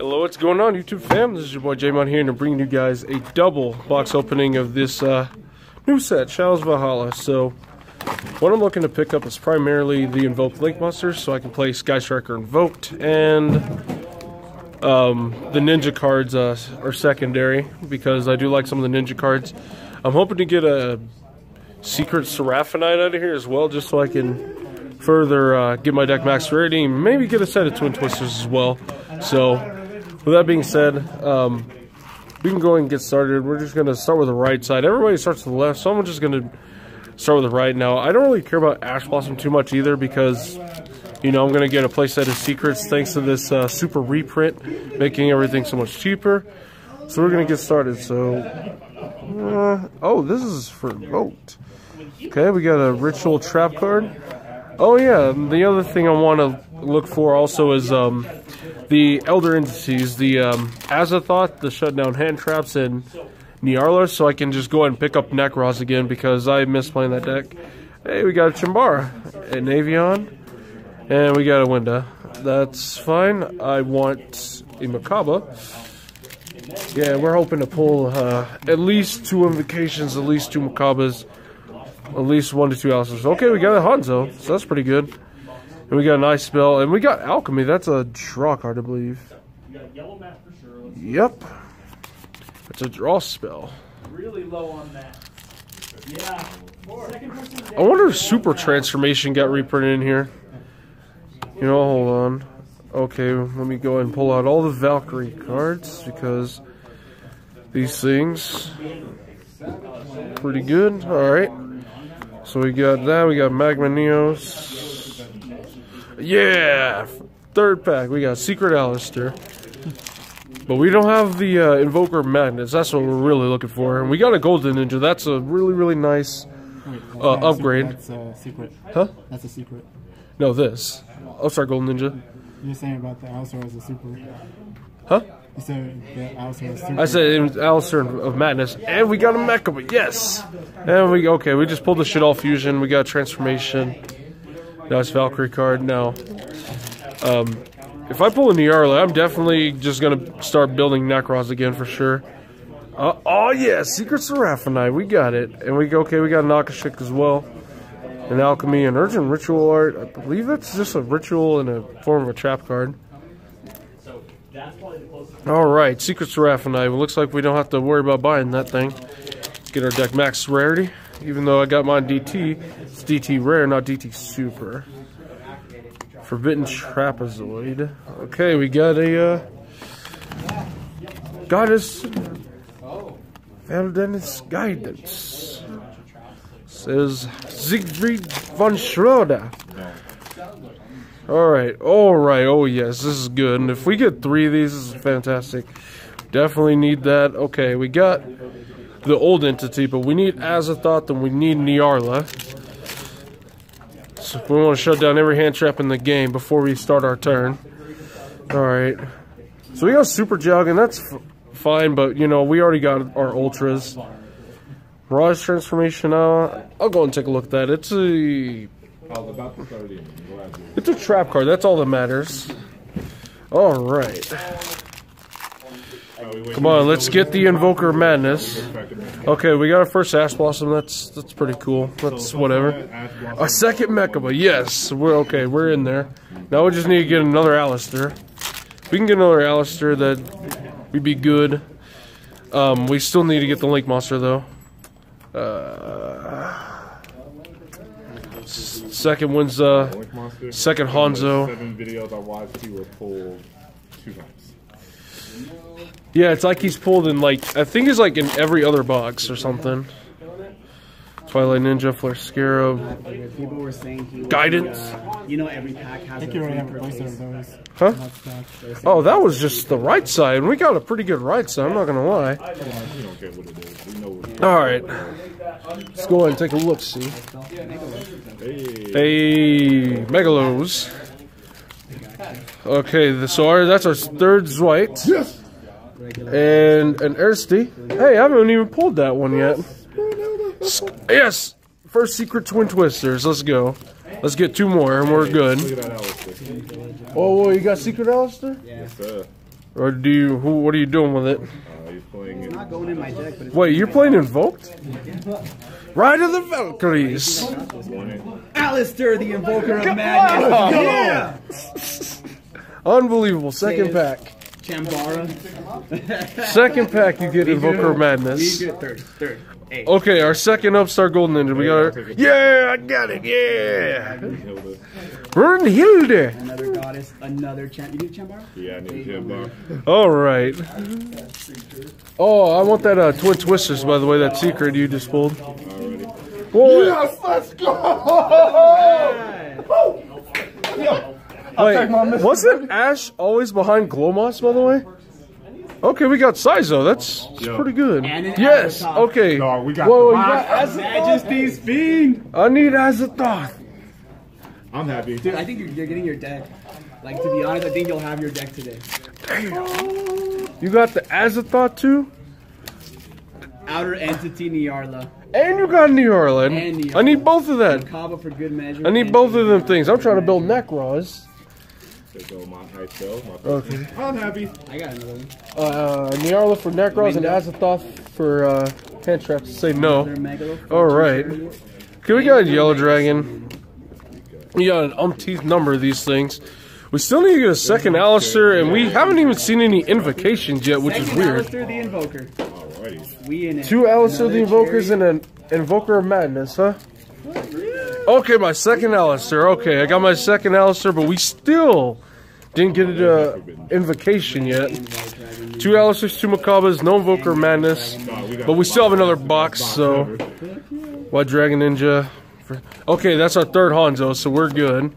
Hello, what's going on, YouTube fam? This is your boy J-Mon here, and I'm bringing you guys a double box opening of this uh, new set, Shadows Valhalla. So, what I'm looking to pick up is primarily the Invoked Link Monsters, so I can play Sky Striker Invoked, and um, the Ninja cards uh, are secondary, because I do like some of the Ninja cards. I'm hoping to get a Secret Seraphonite out of here as well, just so I can further uh, get my deck max rarity, maybe get a set of Twin Twisters as well. So, with that being said, um, we can go and get started. We're just going to start with the right side. Everybody starts with the left, so I'm just going to start with the right. Now, I don't really care about Ash Blossom too much either because, you know, I'm going to get a playset of secrets thanks to this uh, super reprint, making everything so much cheaper. So we're going to get started. So, uh, oh, this is for vote. Okay, we got a Ritual Trap card. Oh yeah, the other thing I want to look for also is um, the Elder Entities, the um, Azathoth, the Shutdown Hand Traps, and Nyarla, so I can just go ahead and pick up Nekroz again because I miss playing that deck. Hey, we got a Chambara, an Avian, and we got a Winda. That's fine. I want a Mechaba. Yeah, we're hoping to pull uh, at least two invocations, at least two Mechabas at least one to two ounces. Okay, we got a Hanzo, so that's pretty good. And we got a nice spell, and we got Alchemy. That's a draw card, I believe. Yep. It's a draw spell. Really low on that. Yeah. I wonder if Super Transformation got reprinted in here. You know, hold on. Okay, let me go ahead and pull out all the Valkyrie cards because these things pretty good. All right. So we got that. We got Magma Neos. Yeah! Third pack. We got Secret Aleister. But we don't have the uh, Invoker Magnets. That's what we're really looking for. And we got a Golden Ninja. That's a really, really nice uh, upgrade. That's a secret. Huh? That's a secret. No, this. Oh, sorry, Golden Ninja. You're saying about the Aleister as a super. Huh? You said the Aleister as super. I said it was Aleister of Madness. And we got a Mechaba. Yes! And we, okay, we just pulled the shit all fusion. We got Transformation. Nice Valkyrie card. Now, um, if I pull a Nyarla, I'm definitely just going to start building Nekroz again for sure. Uh, oh, yeah, Secret Seraphonite. We got it. And we go, okay, we got Nakashik as well. And Alchemy and Urgent Ritual Art. I believe that's just a ritual in a form of a trap card. All right, Secret Seraphonite. It looks like we don't have to worry about buying that thing. Get our deck max rarity. Even though I got mine DT, it's DT rare, not DT super. Forbidden Trapezoid. Okay, we got a uh, Goddess Valdennis Guidance. Says Siegfried von Schroeder. Alright, alright, oh yes, this is good. And if we get three of these, this is fantastic. Definitely need that. Okay, we got the old entity, but we need Azathoth and we need Nyarla. So we want to shut down every hand trap in the game before we start our turn. Alright. So we got Super Jug, and that's fine, but you know, we already got our Ultras. Rise Transformation, uh, I'll go and take a look at that. It's a it's a trap card. That's all that matters. All right. Come on, let's get the Invoker Madness. Okay, we got our first Ash Blossom. That's that's pretty cool. That's whatever. A second Mechaba. Yes, we're okay. We're in there. Now we just need to get another Aleister. If we can get another Aleister, that we'd be good. Um, we still need to get the Link Monster though. Uh, Second one's uh, second Hanzo. Seven videos I watched, he was pulled two times. Yeah, it's like he's pulled in like I think he's like in every other box or something. Twilight Ninja, Flare Scarab. People were saying he Guidance. the, uh, you know, every pack has I think a you already free have a per poster of case. those. Huh? Oh, that was just the right side. We got a pretty good right side. I'm not gonna lie. We don't care what it is. We know what it All right, let's go ahead and take a look. See, is. Hey. hey, Megalos. Okay, the, so that's our third Zweite. Yes. And an Erste. Hey, I haven't even pulled that one yet. Yes, first secret twin twisters. Let's go. Let's get two more and we're good. at that Aleister. Oh, you got secret Aleister? Yes, sir. Or do you? Who? What are you doing with it? Uh, he's playing it. Not going in my deck, but Wait, you're playing invoked? Ride of the Valkyries. One. Aleister, the Invoker of Madness. Yeah! Unbelievable. Second pack. Chambara. Second pack. You get Invoker Madness. We good. Third. Third. Hey. Okay, our second upstart golden ninja. We got our. Yeah, I got it. Yeah. Hilda. Brunhilde. Another goddess. Another champ. You need Chambara? Yeah, I need Jim Bar. All right. Oh, I want that uh, twin twisters. By the way, that secret you just pulled. Already. Whoa, Yes, let's go! wait, wasn't Ash always behind Glomoss? By the way. Okay, we got Sizo. That's, that's Yeah. pretty good. Yes. Okay. No, we got Whoa, the you got. Azathoth. Majesty's Fiend. I need Azathoth. I'm happy. Dude, I think you're, you're getting your deck. Like, to be honest, I think you'll have your deck today. You got the Azathoth too, Outer Entity Nyarla. and you got Nyarla. And Nyarla. I need both of that. Kaba for good measure. I need both of them things. I'm trying to build Nekroz. Take over my high spell. My Okay. I'm happy. I got another one. Uh, Nyarla for Nekroz and Azathoth for uh, hand traps. Say no. Alright. Megalo. for All two right. chariots. Okay, we got a Yellow Dragon. We got an umpteenth number of these things. We still need to get a second Aleister, and we haven't even seen any invocations yet, which is weird. Aleister the Invoker. Alrighty. We in it. Two Aleister the Invokers chariot. and an Invoker of Madness, huh? Okay, my second Aleister. Okay, I got my second Aleister, but we still didn't get an uh, invocation yet. Two Aleisters, two Mechabas, no Invoker Madness. But we still have another box, so. White Dragon Ninja. Okay, that's our third Hanzo, so we're good.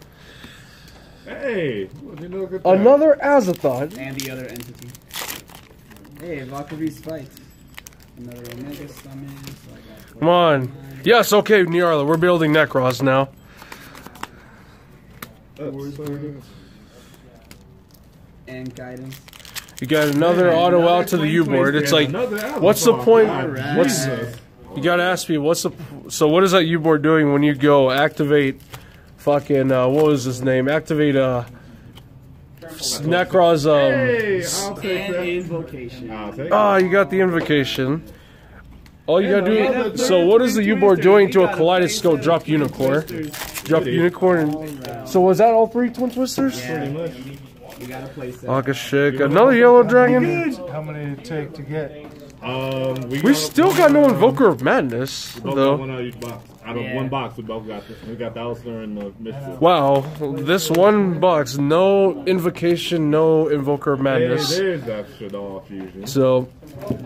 Hey. you know, look at that. Another Azathoth. And the other entity. Hey, Valkyrie's fight. Another Omega Summon. So Come on. Yes, okay, Nyarla, we're building Nekroz now. And guidance. You got another auto out to the U board. It's like, what's the point? What's you gotta ask me? What's the so? What is that U board doing when you go activate? Fucking uh, what was his name? Activate uh, Nekroz. Um, Hey, I'll take that. invocation. I'll take ah, you got the invocation. All you gotta do. So what is the U board doing to a kaleidoscope? Drop unicorn. Drop unicorn. And, so was that all three twin twisters? Pretty much. You gotta place that. Akashik. Another yellow dragon. How many did it take to get? Um, we, We still got no Invoker of Madness, Both got though. one out of box. Out of Yeah. one box, we both got. The, we got the Aleister and the Mischief. Wow, this one box, no Invocation, no Invoker of Hey, Madness. there's that Shaddoll fusion. So,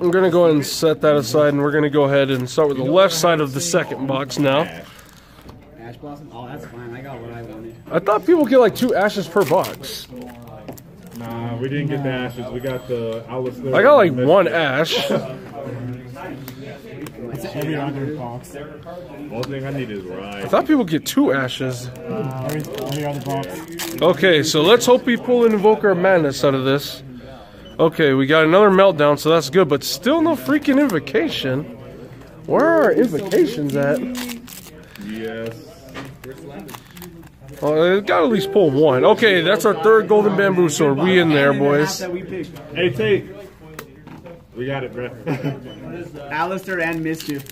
I'm gonna go ahead and set that aside, and we're gonna go ahead and start with the left side of the second box now. Ash. Ash Blossom? Oh, that's fine. I got what I wanted. I thought people get like two ashes per box. Nah, we didn't get the ashes. We got the Aleister. I got like one Mischief. ash. Every other box. Only thing I need is I thought people get two ashes. Every, every other box. Okay, so let's hope we pull an Invoker Madness out of this. Okay, we got another meltdown, so that's good, but still no freaking invocation. Where are our invocations at? Yes. Oh, I got to at least pull one. Okay, that's our third golden bamboo sword. We in there, And then the half boys. that we picked. Hey, Tate. We got it, bro. Aleister and Mischief.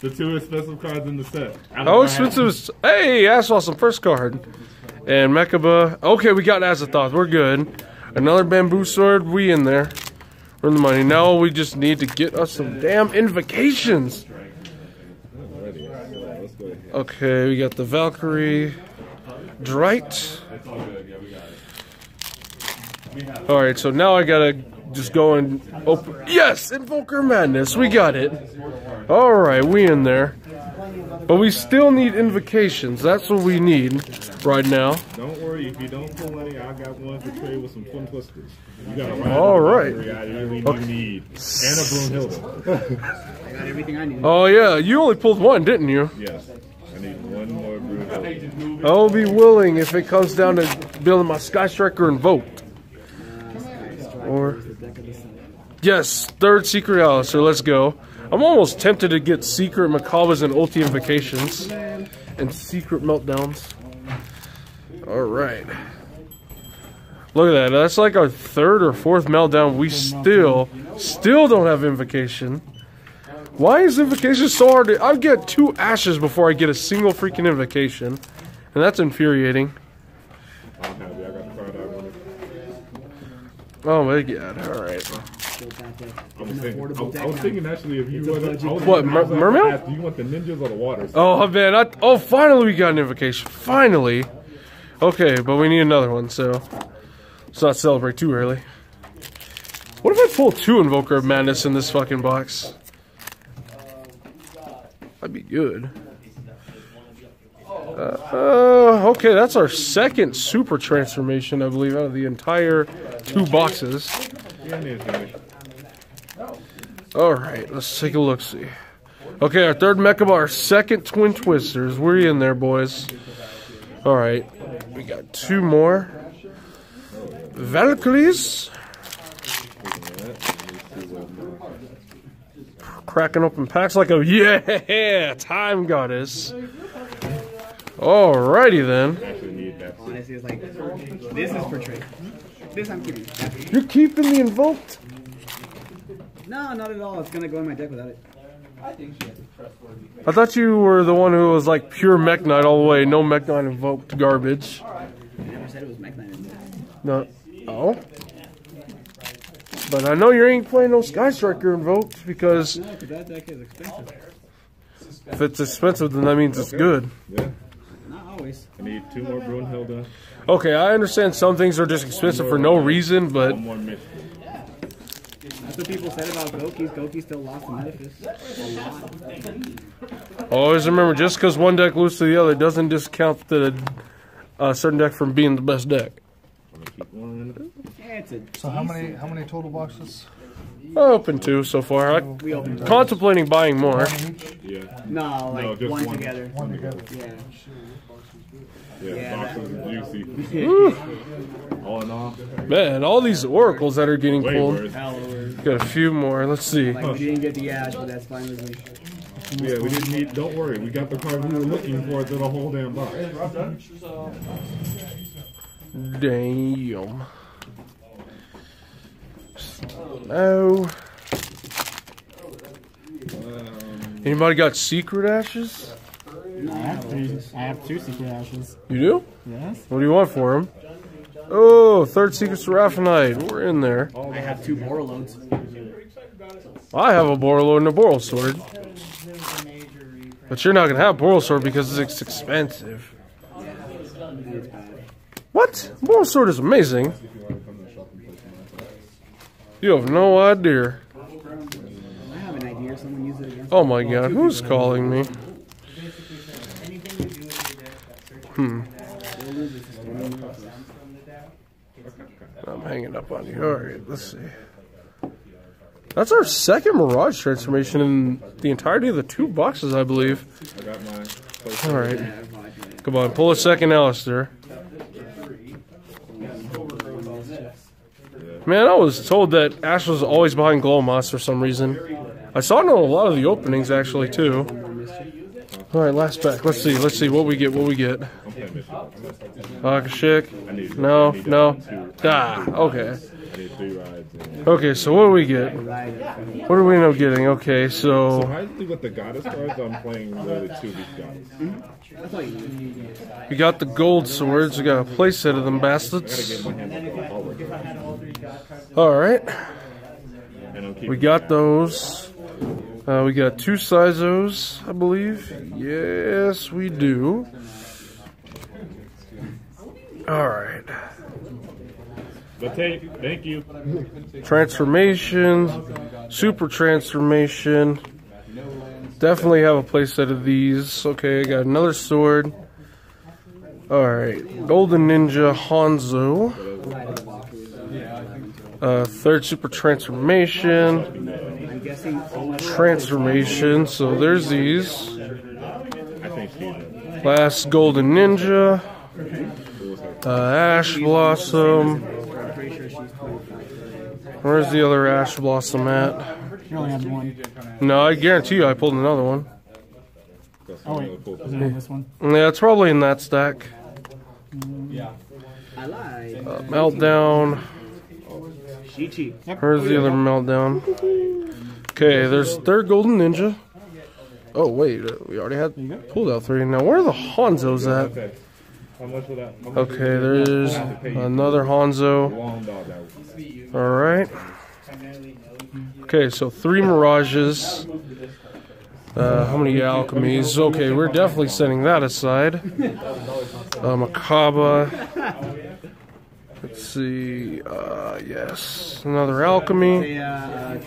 the two expensive cards in the set. Oh, how expensive is... Hey, that's awesome. First card. And Mechaba. Okay, we got Azathoth. We're good. Another bamboo sword. We in there. We're in the money. Now we just need to get us some damn invocations. Ready. So let's go ahead. Okay, we got the Valkyrie. Dritte. Alright, so now I gotta just go and open. Yes! Invoker Madness. We got it. Alright, we in there. But we still need invocations. That's what we need right now. Don't worry, if you don't pull any, I got one to trade with some twin twisters. You got a ride All right. I really do need. And a Brunhilde. I got everything I needed. Oh, yeah, you only pulled one, didn't you? Yes. I need one more Brunhilde. I'll be willing if it comes down to building my Sky Striker invoked. Or. Yes, third secret Aleister, let's go. I'm almost tempted to get secret Mechabas and ulti invocations. And secret meltdowns. Alright. Look at that. That's like our third or fourth meltdown. We still, still don't have invocation. Why is invocation so hard? To, I get two ashes before I get a single freaking invocation, and that's infuriating. I'm happy I got the card I wanted. Oh my god! All right. Built that deck. I was, An thinking, I, affordable was- I was thinking actually if you It's a was I was What, thinking- I was mer- mermail? Do you want the ninjas or the waters? Oh man! I, oh, finally we got an invocation. Finally. Okay, but we need another one. So let's not celebrate too early. What if I pull two Invoker of Madness in this fucking box? That'd be good. Uh, uh, okay, that's our second super transformation, I believe, out of the entire two boxes. All right, let's take a look. See. Okay, our third Mechaba, second Twin Twisters. We're in there, boys. All right, we got two more. Valkyries. Cracking open packs like a yeah, time goddess. Alrighty then. Actually need that. Honestly, it's like this is for trade. This I'm keeping. You're keeping the invoked. No, not at all. It's gonna go in my deck without it. I thought you were the one who was like pure Mekk-Knight all the way, no Mekk-Knight invoked garbage. I never said it was Mekk-Knight. in. No. Oh. But I know you ain't playing no Sky Striker invoked because No, because that deck is expensive. if it's expensive, then that means it's good. Yeah. Not always. I need two more Brunhilde. Okay, I understand some things are just expensive for no reason, but One more mission. That's what people said about Goki. Goki still lost to lot. always remember just because one deck loses to the other doesn't discount the uh, certain deck from being the best deck. So how many how many total boxes? Open two so far. I we opened. contemplating buying more. Yeah. No, like No, just one, one. together. One together. Yeah. Yeah, Yeah, boxes that- is juicy. all in all, Man, all these oracles that are getting way pulled. worse. Got a few more. Let's see. like we didn't get the ash, but that's fine with me. Yeah, we didn't need. Don't worry, we got the card we were looking for through the whole damn box. Damn. No. Anybody got secret ashes? I have three. I have two secret ashes. You do? Yes. What do you want for them? Oh, third secret Seraphinite. We're in there. I have two Borreloads. I have a Borreload and a Borrelsword. But you're not going to have Borrelsword because it's expensive. And it's bad. What? Borrelsword is amazing. You have no idea. I have an idea. Someone it against. Oh my god, who's calling me? Hmm. I'm hanging up on you. Alright, let's see. That's our second Mirage transformation in the entirety of the two boxes, I believe. I got my. place. Alright. Come on, pull a second Aleister. Man, I was told that Ash was always behind Glowmoss for some reason. I saw it in a lot of the openings actually too. All right, last pack. Let's see. Let's see what we get. What we get. I'm playing mission. Akashik. No, no. Ah, okay. I need three rides. And, Okay, so what do we get? What do we end up getting? Okay, so with the goddess cards, I'm playing literally two weak goddess. That's all you need. we got the gold swords. We got a playset of them bastards. get my hands on all of them. All right, And I'm keeping we got those. Uh, we got two Sizos, I believe. Yes, we do. All right. But take, thank you. Transformation, super transformation. Definitely have a playset of these. Okay, I got another sword. Alright, Golden Ninja Hanzo. Uh, third super transformation. I'm guessing all my Transformation, so there's these. I think she's Last Golden Ninja. Uh, Ash Blossom. I'm pretty sure she's 25. Where's the other Ash Blossom at? You only have one. No, I guarantee you I pulled another one. Oh wait, is it in this one? Yeah, it's probably in that stack. I lied. Uh, meltdown. Chi-Chi. Where's the other meltdown? Okay, there's third golden ninja. Oh wait, uh, we already had pulled out three. Now where are the Hanzos at? Okay. How much for that? How much Okay, for that? there's I have to pay you. another Hanzo. Long dog that was. All right. Okay, so three mirages. Uh, how many alchemies? Okay, we're definitely setting that aside. Uh, Mechaba. Let's see. Uh, yes, another alchemy. Uh.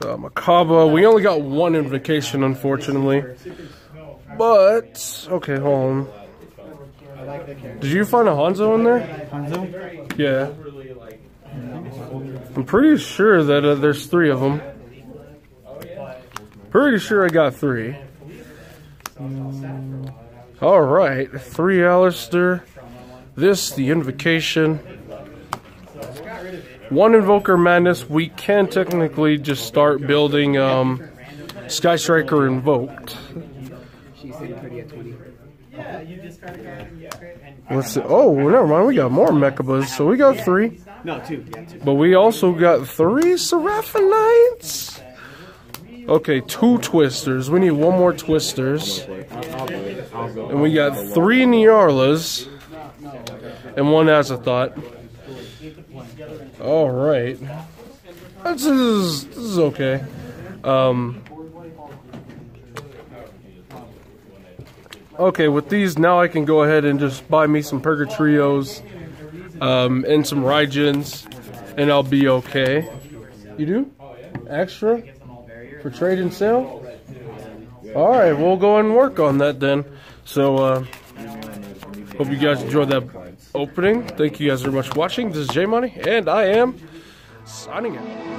We only got one invocation, unfortunately. But okay, hold on. Did you find a Hanzo in there? Hanzo? Yeah. I'm pretty sure that uh, there's three of them. Pretty sure I got three. All right, three Aleister. This, the invocation. One Invoker Madness. We can technically just start building um, Sky Striker Invoked. She's sitting pretty at 20. Let's see. Oh, never mind. We got more Mechabas. So we got three. No, two. Two. But we also got three Seraphonites. Okay, two Twisters. We need one more Twisters. And we got three Nyarlas. And one Azathoth. Alright. This is, this is okay. Um, okay, with these, now I can go ahead and just buy me some Purgatrios um, and some Raijins, and I'll be okay. You do? Extra? For trade and sale? Alright, we'll go and work on that then. So, uh, hope you guys enjoyed that opening. Thank you guys very much for watching. This is J Money, and I am signing out.